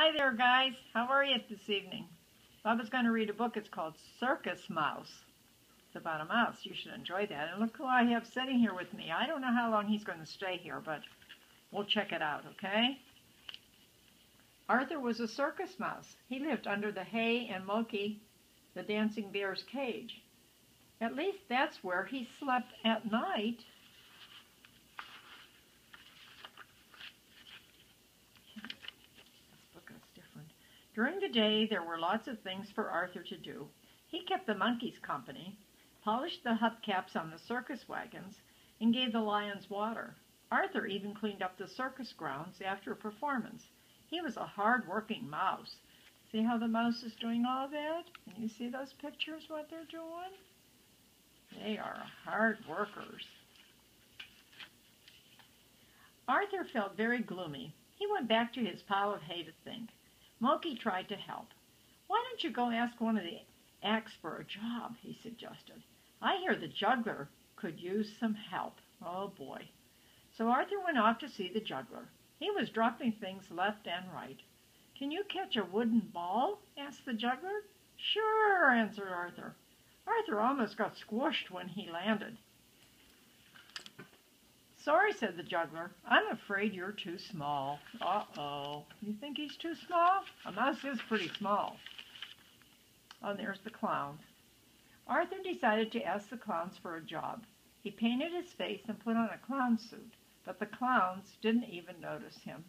Hi there, guys. How are you this evening? Baba's going to read a book. It's called Circus Mouse. It's about a mouse. You should enjoy that. And look who I have sitting here with me. I don't know how long he's going to stay here, but we'll check it out, okay? Arthur was a circus mouse. He lived under the hay and Moki, the dancing bear's cage. At least that's where he slept at night. During the day, there were lots of things for Arthur to do. He kept the monkeys company, polished the hubcaps on the circus wagons, and gave the lions water. Arthur even cleaned up the circus grounds after a performance. He was a hard-working mouse. See how the mouse is doing all that? Can you see those pictures, what they're doing? They are hard workers. Arthur felt very gloomy. He went back to his pile of hay to think. Moki tried to help. Why don't you go ask one of the acts for a job, he suggested. I hear the juggler could use some help. Oh boy. So Arthur went off to see the juggler. He was dropping things left and right. Can you catch a wooden ball? asked the juggler. Sure, answered Arthur. Arthur almost got squished when he landed. Sorry, said the juggler. I'm afraid you're too small. Uh-oh. You think he's too small? A mouse is pretty small. Oh, there's the clown. Arthur decided to ask the clowns for a job. He painted his face and put on a clown suit, but the clowns didn't even notice him.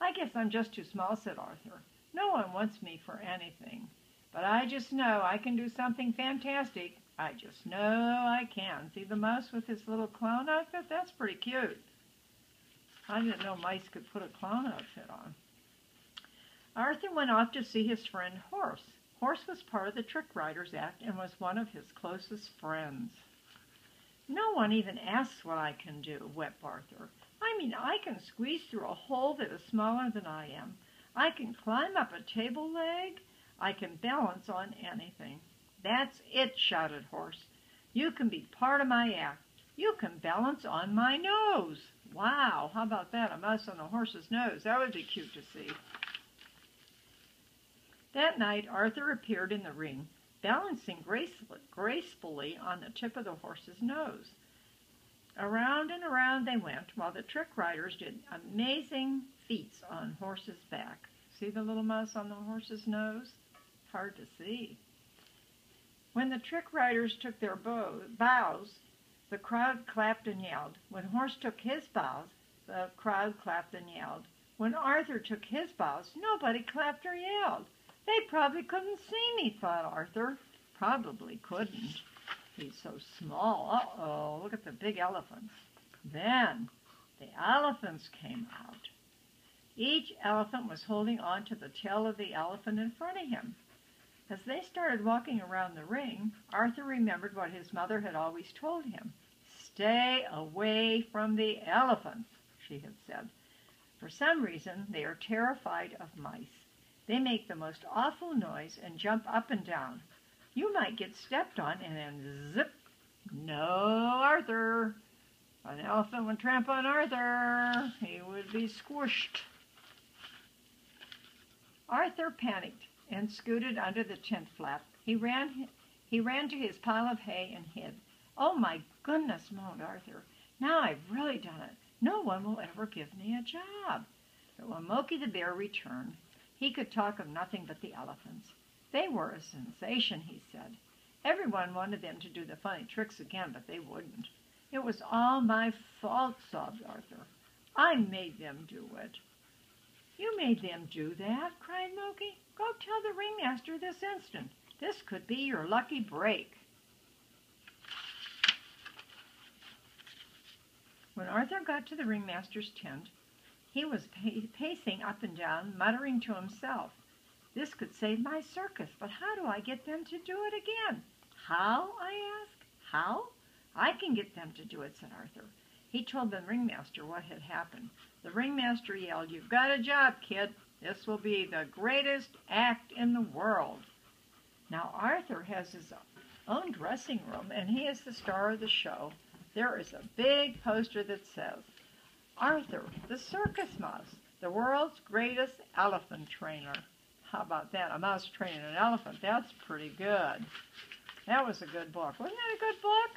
I guess I'm just too small, said Arthur. No one wants me for anything. But I just know I can do something fantastic I just know I can. See the mouse with his little clown outfit? That's pretty cute. I didn't know mice could put a clown outfit on. Arthur went off to see his friend Horse. Horse was part of the Trick Riders Act and was one of his closest friends. No one even asks what I can do, wept Arthur. I mean, I can squeeze through a hole that is smaller than I am. I can climb up a table leg. I can balance on anything. That's it, shouted Horse. You can be part of my act. You can balance on my nose. Wow, how about that? A mouse on a horse's nose. That would be cute to see. That night, Arthur appeared in the ring, balancing gracefully on the tip of the horse's nose. Around and around they went, while the trick riders did amazing feats on horse's back. See the little mouse on the horse's nose? Hard to see. When the trick riders took their bow, bows, the crowd clapped and yelled. When Horse took his bows, the crowd clapped and yelled. When Arthur took his bows, nobody clapped or yelled. They probably couldn't see me, thought Arthur. Probably couldn't. He's so small. Uh-oh, look at the big elephants. Then the elephants came out. Each elephant was holding on to the tail of the elephant in front of him. As they started walking around the ring, Arthur remembered what his mother had always told him. Stay away from the elephants, she had said. For some reason, they are terrified of mice. They make the most awful noise and jump up and down. You might get stepped on and then zip. No, Arthur. An elephant would tramp on Arthur. He would be squished. Arthur panicked and scooted under the tent flap. He ran, he ran to his pile of hay and hid. Oh, my goodness, moaned Arthur. Now I've really done it. No one will ever give me a job. But when Moki the bear returned, he could talk of nothing but the elephants. They were a sensation, he said. Everyone wanted them to do the funny tricks again, but they wouldn't. It was all my fault, sobbed Arthur. I made them do it. You made them do that, cried Moki. Go tell the ringmaster this instant. This could be your lucky break. When Arthur got to the ringmaster's tent, he was pacing up and down, muttering to himself. This could save my circus, but how do I get them to do it again? How, I asked. How? I can get them to do it, said Arthur. He told the ringmaster what had happened. The ringmaster yelled, You've got a job, kid. This will be the greatest act in the world. Now, Arthur has his own dressing room, and he is the star of the show. There is a big poster that says, Arthur, the circus mouse, The world's greatest elephant trainer. How about that? A mouse training an elephant. That's pretty good. That was a good book. Wasn't that a good book?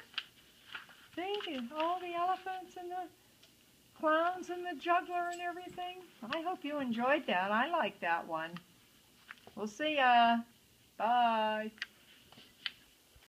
Thank you. All the elephants and the clowns and the juggler and everything. I hope you enjoyed that. I like that one. We'll see ya. Bye.